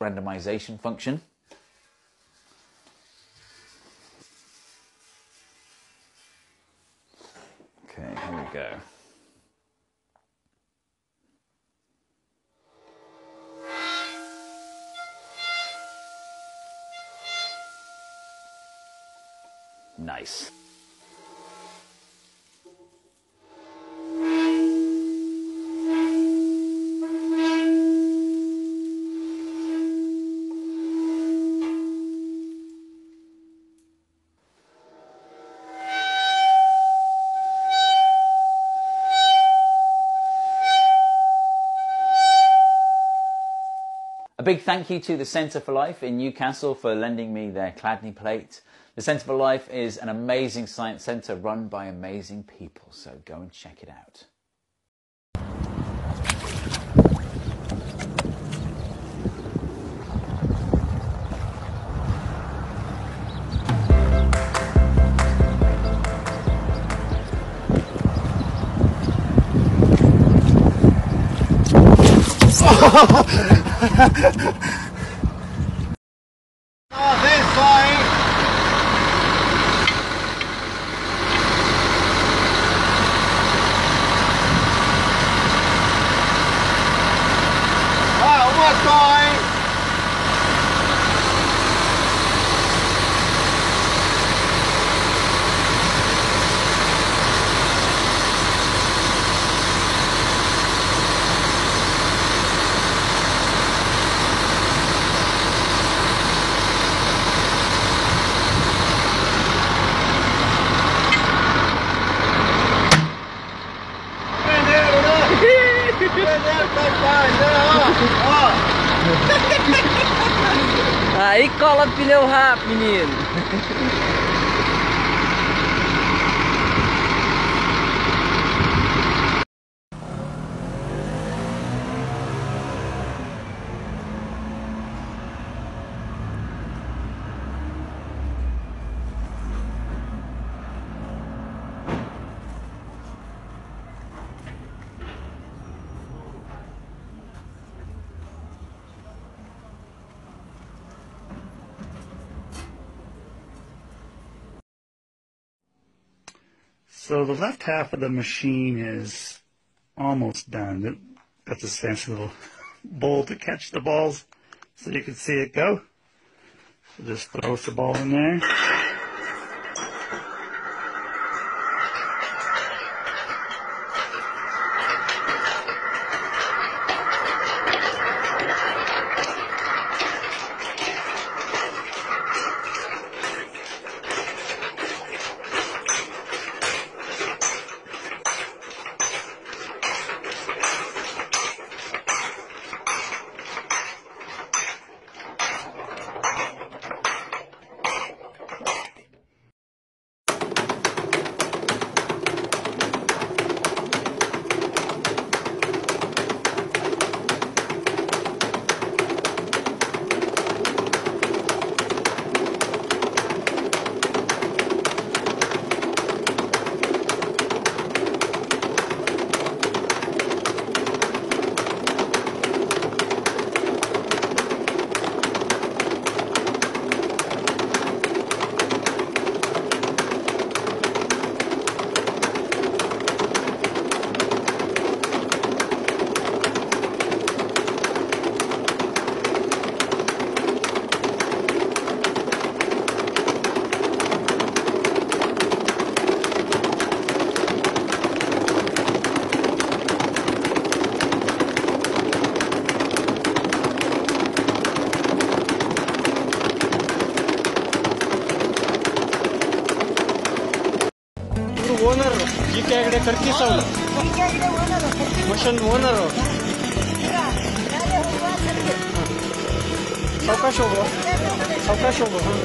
randomization function. Okay, here we go. Nice. Big thank you to the Centre for Life in Newcastle for lending me their Chladni plate. The Centre for Life is an amazing science centre run by amazing people, so go and check it out. Oh, this going? Aí cola pneu rápido, menino. So the left half of the machine is almost done. Got this fancy little bowl to catch the balls so you can see it go. So just throw the ball in there. ಇವರು owner G K Hegde ಕರ್ಕೀಸ್ ಅವರು machine owner ಸಾವಕಾಶ ಹೋಗು ಸಾವಕಾಶ ಹೋಗು ಹಾಂ